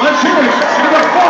Let's hear it. Number four.